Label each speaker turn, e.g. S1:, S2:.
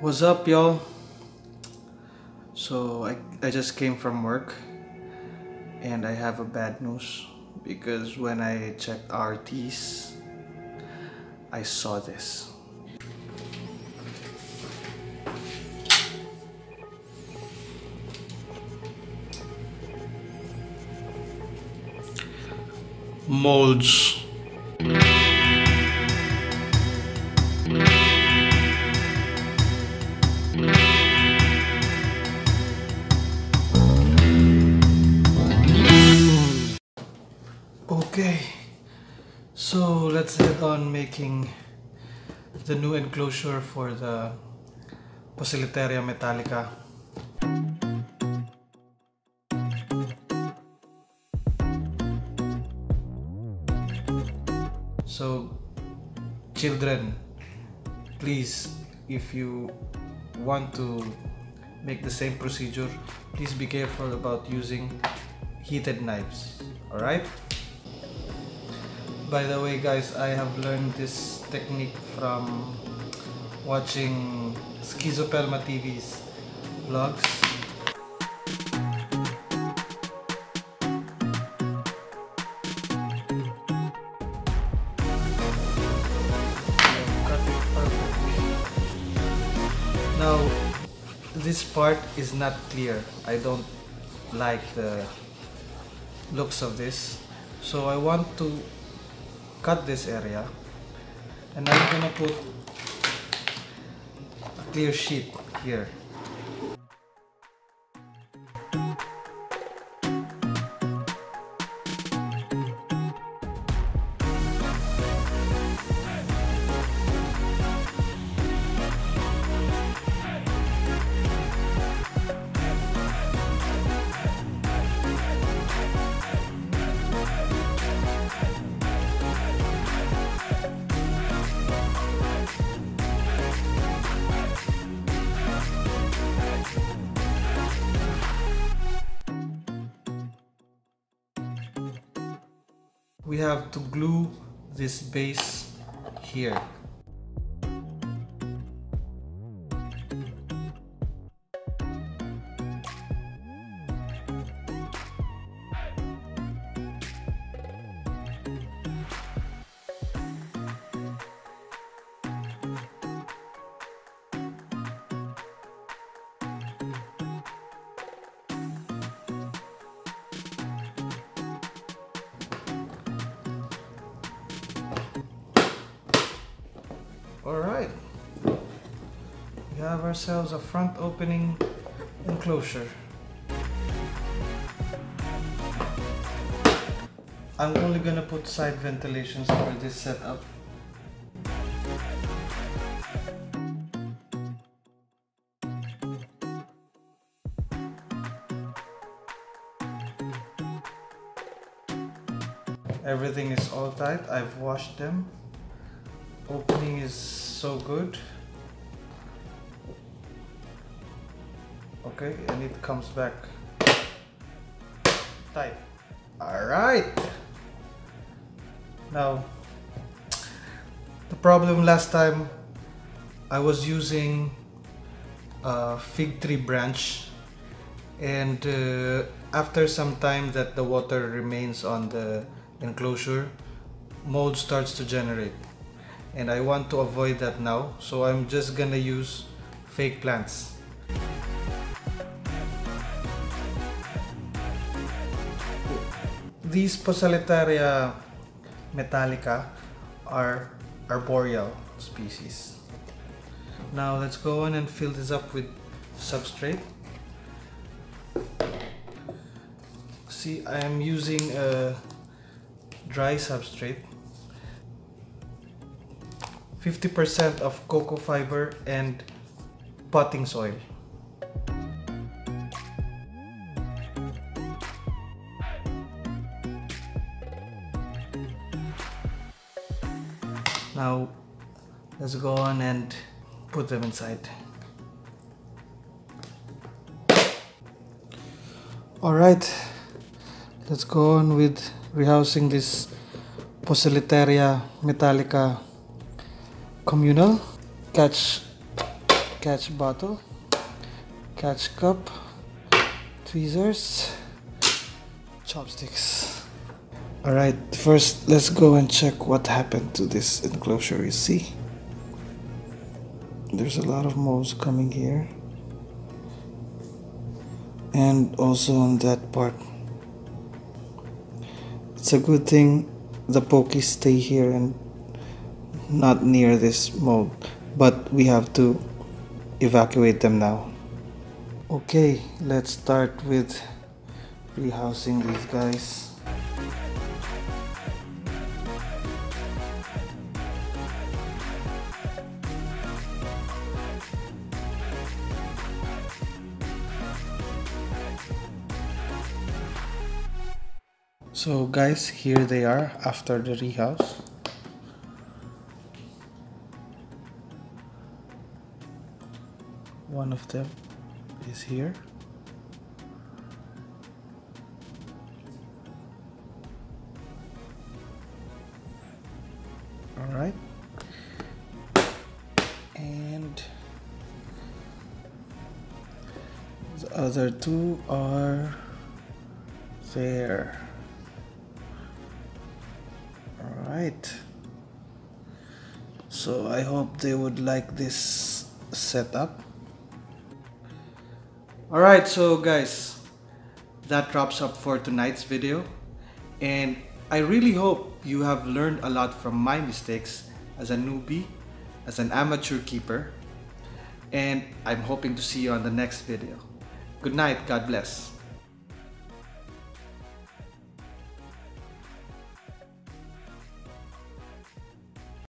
S1: What's up, y'all? So, I, I just came from work and I have a bad news because when I checked RTs, I saw this. Molds. Okay, so let's head on making the new enclosure for the Poecilotheria metallica. So, children, please, if you want to make the same procedure, please be careful about using heated knives. Alright? By the way, guys, I have learned this technique from watching Schizopelma TV's vlogs. Now, this part is not clear. I don't like the looks of this. So I want to cut this area and I'm gonna put a clear sheet here. We have to glue this base here. Alright. We have ourselves a front opening enclosure. I'm only gonna put side ventilations for this setup. Everything is all tight. I've washed them opening is so good. Okay and it comes back. Tight. All right. Now the problem last time I was using a fig tree branch and uh, after some time that the water remains on the enclosure mold starts to generate and I want to avoid that now so I'm just gonna use fake plants. These Poecilotheria metallica are arboreal species. Now let's go on and fill this up with substrate. See I am using a dry substrate 50% of coco fiber and potting soil. Now let's go on and put them inside. Alright, let's go on with rehousing this Poecilotheria metallica communal. Catch catch bottle, catch cup, tweezers, chopsticks. Alright, first let's go and check what happened to this enclosure. You see? There's a lot of moles coming here. And also on that part. It's a good thing the pokies stay here and not near this mold but we have to evacuate them now okay let's start with rehousing these guys So guys, here they are after the rehouse. One of them is here. All right. And the other two are there. All right. So I hope they would like this setup. Alright, so guys, that wraps up for tonight's video. And I really hope you have learned a lot from my mistakes as a newbie, as an amateur keeper. And I'm hoping to see you on the next video. Good night, God bless.